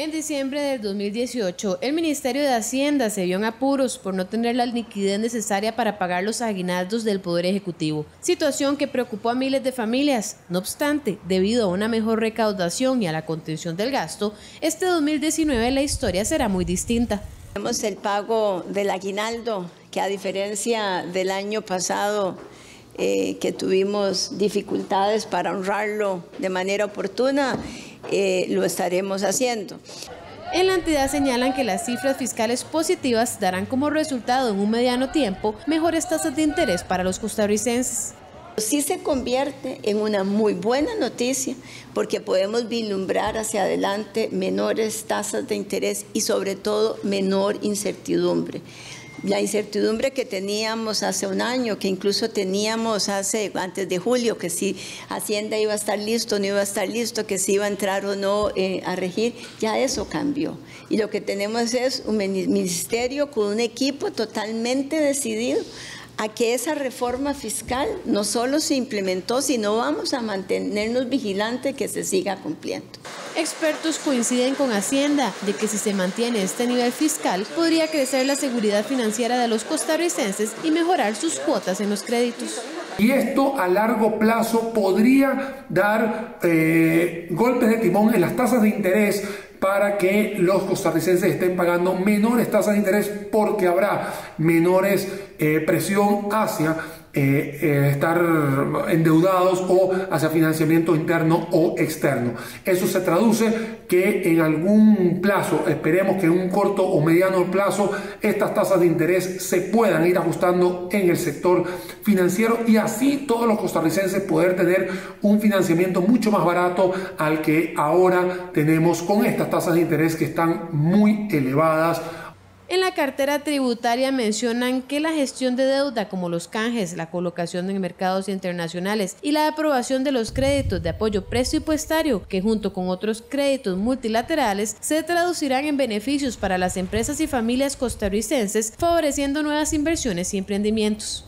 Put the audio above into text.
En diciembre del 2018, el Ministerio de Hacienda se vio en apuros por no tener la liquidez necesaria para pagar los aguinaldos del Poder Ejecutivo, situación que preocupó a miles de familias. No obstante, debido a una mejor recaudación y a la contención del gasto, este 2019 la historia será muy distinta. Tenemos el pago del aguinaldo, que a diferencia del año pasado, eh, que tuvimos dificultades para honrarlo de manera oportuna, eh, lo estaremos haciendo. En la entidad señalan que las cifras fiscales positivas darán como resultado en un mediano tiempo mejores tasas de interés para los costarricenses. Sí se convierte en una muy buena noticia porque podemos vislumbrar hacia adelante menores tasas de interés y sobre todo menor incertidumbre la incertidumbre que teníamos hace un año, que incluso teníamos hace antes de julio, que si Hacienda iba a estar listo, no iba a estar listo, que si iba a entrar o no eh, a regir, ya eso cambió. Y lo que tenemos es un ministerio con un equipo totalmente decidido a que esa reforma fiscal no solo se implementó, sino vamos a mantenernos vigilantes que se siga cumpliendo. Expertos coinciden con Hacienda de que si se mantiene este nivel fiscal, podría crecer la seguridad financiera de los costarricenses y mejorar sus cuotas en los créditos. Y esto a largo plazo podría dar eh, golpes de timón en las tasas de interés para que los costarricenses estén pagando menores tasas de interés porque habrá menores eh, presión hacia eh, eh, estar endeudados o hacia financiamiento interno o externo. Eso se traduce que en algún plazo, esperemos que en un corto o mediano plazo, estas tasas de interés se puedan ir ajustando en el sector financiero y así todos los costarricenses poder tener un financiamiento mucho más barato al que ahora tenemos con estas tasas de interés que están muy elevadas en la cartera tributaria mencionan que la gestión de deuda como los canjes, la colocación en mercados internacionales y la aprobación de los créditos de apoyo presupuestario, que junto con otros créditos multilaterales se traducirán en beneficios para las empresas y familias costarricenses, favoreciendo nuevas inversiones y emprendimientos.